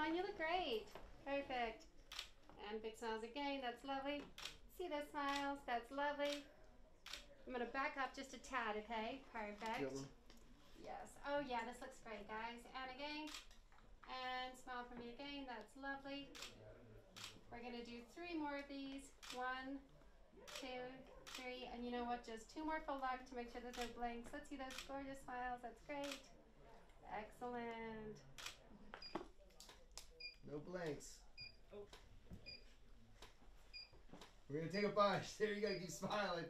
on, you look great. Perfect. And big smiles again, that's lovely. See those smiles, that's lovely. I'm gonna back up just a tad, okay? Perfect. Yes. Oh yeah, this looks great, guys. And again, and smile for me again, that's lovely. We're gonna do three more of these. One, two, three, and you know what? Just two more full lock to make sure that there's no blanks. Let's see those gorgeous smiles. That's great. Excellent. No blanks. We're gonna take a bunch. There you go. Keep smiling.